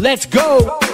Let's go!